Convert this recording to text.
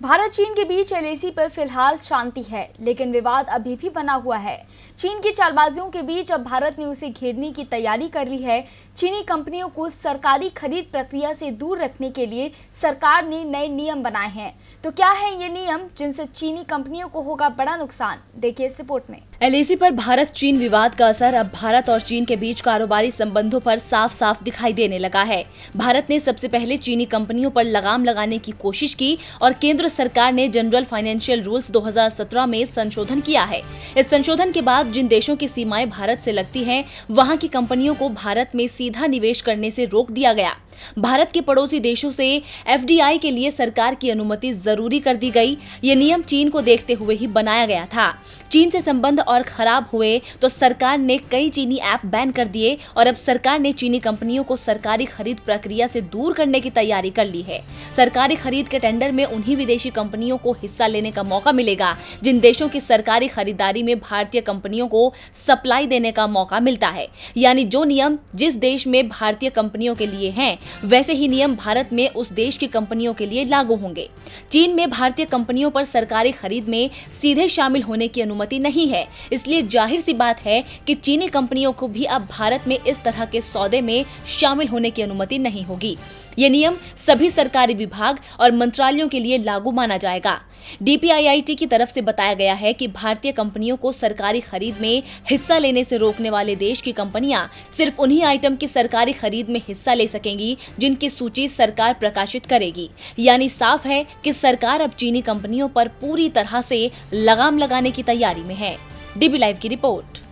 भारत चीन के बीच एलएसी पर फ़िलहाल शांति है, लेकिन विवाद अभी भी बना हुआ है। चीन की चालबाजियों के बीच अब भारत ने उसे घेरने की तैयारी कर ली है। चीनी कंपनियों को सरकारी खरीद प्रक्रिया से दूर रखने के लिए सरकार ने नए नियम बनाए हैं। तो क्या है ये नियम जिनसे चीनी कंपनियों को होगा बड़ा नुकसान? देखिए इस रिपोर्ट में। एलएसी पर भारत चीन विवाद का असर अब भारत और चीन के बीच कारोबारी संबंधों पर साफ़ साफ़ दिखाई देने लगा है। भारत ने सबसे पहले चीनी कंपनियों पर लगाम लगाने की कोशिश की और केंद्र सरकार ने जनरल फाइनेंशियल रूल्स 2017 में संशोधन किया है। इस संशोधन के बाद जिन देशों की सीमाएँ भारत से लगती हैं, वहाँ की कंपनियों को भारत में सीधा निवेश करने से रोक दिया गया। भारत के पड़ोसी देशों से एफडीआई के लिए सरकार की अनुमति ज़रूरी कर दी गई। ये नियम चीन को देखते हुए ही बनाया गया था। चीन से संबंध और खराब हुए तो सरकार ने कई चीनी ऐप बैन कर दिए और अब सरकार ने चीनी कंपनियों को सरकारी खरीद प्रक्रिया से दूर करने की तैयारी कर ली है। सरकारी खरीद के टेंडर में उन्हीं विदेशी कंपनियों को हिस्सा लेने का मौका मिलेगा, जिन देशों की सरकारी खरीदारी में भारतीय कंपनियों को सप्लाई देने का मौका मिलता है। यानी जो नियम जिस देश में भारतीय कंपनियों के लिए हैं वैसे ही नियम भारत में उस देश की कंपनियों के लिए लागू होंगे। चीन में भारतीय कंपनियों पर सरकारी खरीद में सीधे शामिल होने की अनुमति नहीं है। इसलिए ज़ाहिर सी बात है कि चीनी कंपनियों को भी अब भारत में इस तरह के सौदे में शामिल होने की अनुमति नहीं होगी। ये नियम सभी सरकारी विभाग और मंत्रालयों के लिए लागू माना जाएगा। डीपीआईआईटी की तरफ़ से बताया गया है कि भारतीय कंपनियों को सरकारी खरीद में हिस्सा लेने से रोकने वाले देश की कंपनियाँ सिर्फ़ उन्हीं आइटम की सरकारी खरीद में हिस्सा ले सकेंगी जिनकी सूची सरकार प्रकाशित करेगी। यानी साफ़ है कि सरकार अब चीनी कंपनियों पर पूरी तरह से लगाम लगाने की तैयारी में है। डीबी लाइव की रिपोर्ट।